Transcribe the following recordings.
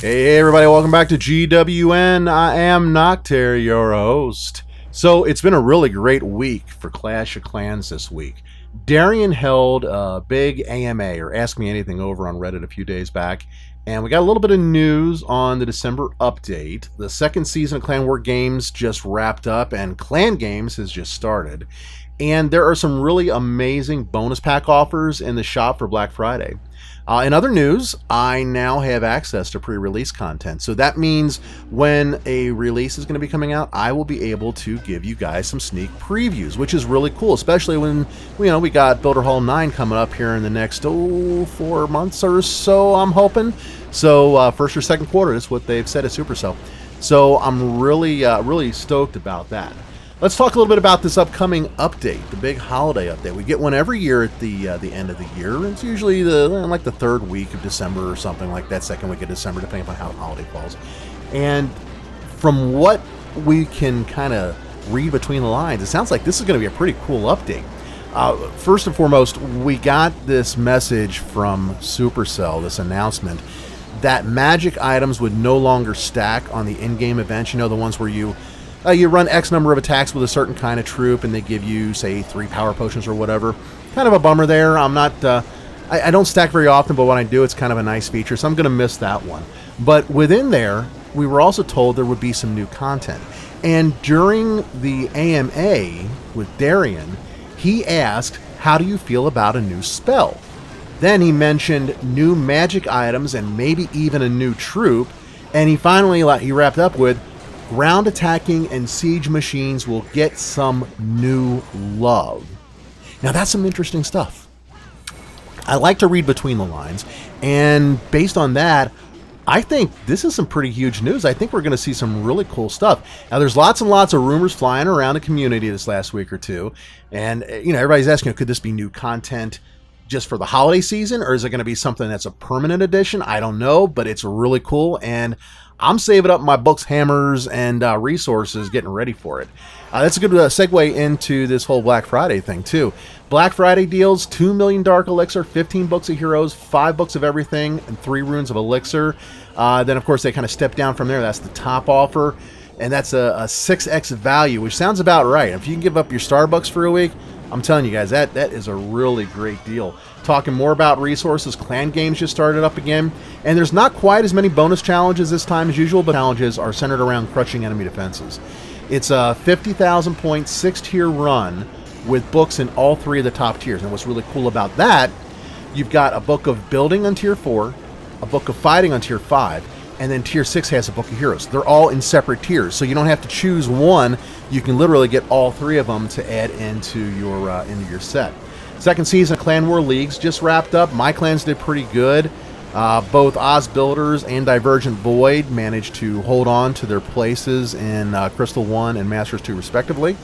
Hey everybody, welcome back to GWN. I am Noctaire, your host. So it's been a really great week for Clash of Clans this week. Darian held a big AMA or Ask Me Anything over on Reddit a few days back, and we got a little bit of news on the December update. The second season of Clan War Games just wrapped up, and Clan Games has just started. And there are some really amazing bonus pack offers in the shop for Black Friday. Uh, in other news, I now have access to pre-release content. So that means when a release is going to be coming out, I will be able to give you guys some sneak previews, which is really cool, especially when you know we got Builder Hall 9 coming up here in the next oh four months or so, I'm hoping. So uh, first or second quarter is what they've said at Supercell. So I'm really uh, really stoked about that. Let's talk a little bit about this upcoming update, the big holiday update. We get one every year at the uh, the end of the year. It's usually the like the third week of December or something like that, second week of December, depending upon how the holiday falls. And from what we can kind of read between the lines, it sounds like this is going to be a pretty cool update. Uh, first and foremost, we got this message from Supercell, this announcement that magic items would no longer stack on the in-game events. You know, the ones where you uh, you run X number of attacks with a certain kind of troop, and they give you, say, three power potions or whatever. Kind of a bummer there. I'm not. Uh, I, I, don't stack very often, but when I do, it's kind of a nice feature, so I'm going to miss that one. But within there, we were also told there would be some new content. And during the AMA with Darian, he asked, How do you feel about a new spell? Then he mentioned new magic items and maybe even a new troop. And he finally he wrapped up with, ground attacking and siege machines will get some new love. Now, that's some interesting stuff. I like to read between the lines, and based on that, I think this is some pretty huge news. I think we're going to see some really cool stuff. Now, there's lots and lots of rumors flying around the community this last week or two, and you know everybody's asking, could this be new content just for the holiday season, or is it going to be something that's a permanent edition? I don't know, but it's really cool, and I'm saving up my books, hammers, and uh, resources, getting ready for it. Uh, that's a good uh, segue into this whole Black Friday thing too. Black Friday deals: two million Dark Elixir, 15 books of Heroes, five books of everything, and three runes of Elixir. Uh, then, of course, they kind of step down from there. That's the top offer, and that's a, a 6x value, which sounds about right. If you can give up your Starbucks for a week, I'm telling you guys, that that is a really great deal. Talking more about resources, clan games just started up again, and there's not quite as many bonus challenges this time as usual, but challenges are centered around crushing enemy defenses. It's a 50,000 point six tier run with books in all three of the top tiers. And what's really cool about that, you've got a book of building on tier four, a book of fighting on tier five, and then tier six has a book of heroes. They're all in separate tiers, so you don't have to choose one. You can literally get all three of them to add into your uh, into your set. Second season of Clan War Leagues just wrapped up. My clans did pretty good. Uh, both Oz Builders and Divergent Void managed to hold on to their places in uh, Crystal 1 and Masters 2, respectively.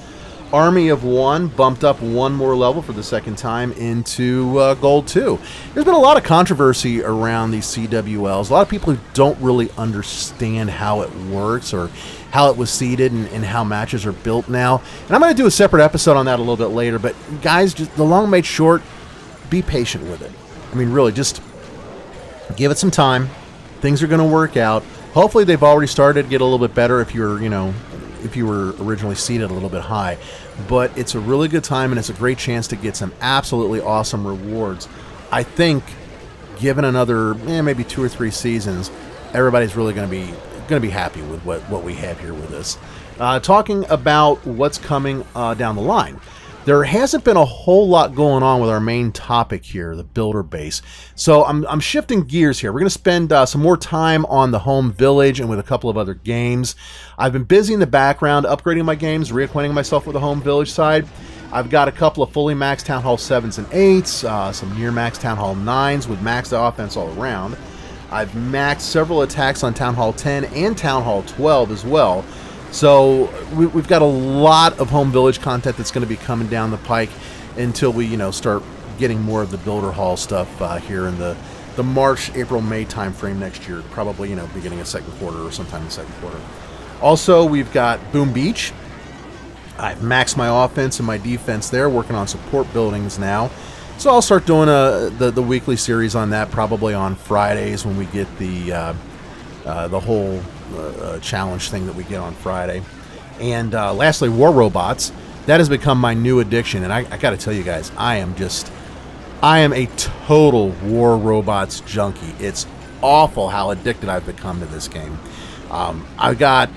Army of One bumped up one more level for the second time into uh, Gold 2. There's been a lot of controversy around these CWLs. A lot of people who don't really understand how it works or how it was seeded and, and how matches are built now. And I'm going to do a separate episode on that a little bit later. But guys, just the long made short, be patient with it. I mean, really, just give it some time. Things are going to work out. Hopefully, they've already started to get a little bit better if you're, you know, if you were originally seated a little bit high. But it's a really good time and it's a great chance to get some absolutely awesome rewards. I think, given another eh, maybe two or three seasons, everybody's really going to be going to be happy with what, what we have here with this. Uh, talking about what's coming uh, down the line there hasn't been a whole lot going on with our main topic here, the builder base. So I'm, I'm shifting gears here. We're going to spend uh, some more time on the home village and with a couple of other games. I've been busy in the background upgrading my games, reacquainting myself with the home village side. I've got a couple of fully maxed Town Hall 7s and 8s, uh, some near max Town Hall 9s with maxed offense all around. I've maxed several attacks on Town Hall 10 and Town Hall 12 as well. So we, have got a lot of home village content that's going to be coming down the pike until we, you know, start getting more of the builder hall stuff uh, here in the the March, April, May timeframe next year. Probably, you know, beginning of second quarter or sometime in second quarter. Also, we've got Boom Beach. I've maxed my offense and my defense there, working on support buildings now. So I'll start doing a, the, the weekly series on that probably on Fridays when we get the uh, uh, the whole uh, challenge thing that we get on Friday. And uh, lastly, War Robots. That has become my new addiction, and I, I got to tell you guys, I am just, I am a total War Robots junkie. It's awful how addicted I've become to this game. Um, I've got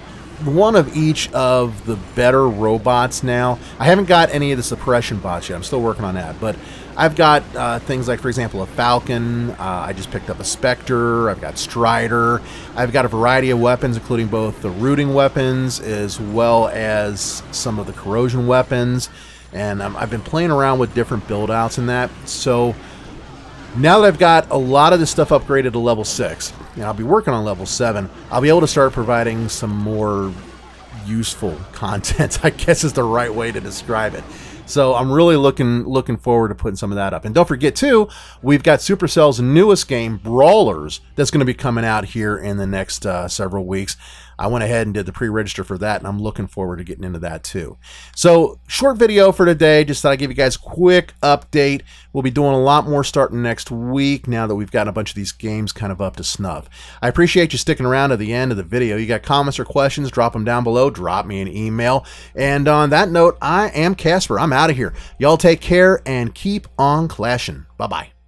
one of each of the better robots now. I haven't got any of the suppression bots yet. I'm still working on that, but I've got uh, things like, for example, a Falcon. Uh, I just picked up a Spectre. I've got Strider. I've got a variety of weapons, including both the rooting weapons as well as some of the corrosion weapons. And um, I've been playing around with different build outs in that. So now that I've got a lot of this stuff upgraded to level 6, and I'll be working on level 7, I'll be able to start providing some more useful content, I guess is the right way to describe it. So I'm really looking looking forward to putting some of that up. And don't forget too, we've got Supercell's newest game, Brawl Stars, that's going to be coming out here in the next uh, several weeks. I went ahead and did the pre-register for that, and I'm looking forward to getting into that too. So, short video for today. Just thought I'd give you guys a quick update. We'll be doing a lot more starting next week now that we've gotten a bunch of these games kind of up to snuff. I appreciate you sticking around to the end of the video. You got comments or questions, drop them down below. Drop me an email. And on that note, I am Casper. I'm out of here. Y'all take care and keep on clashing. Bye-bye.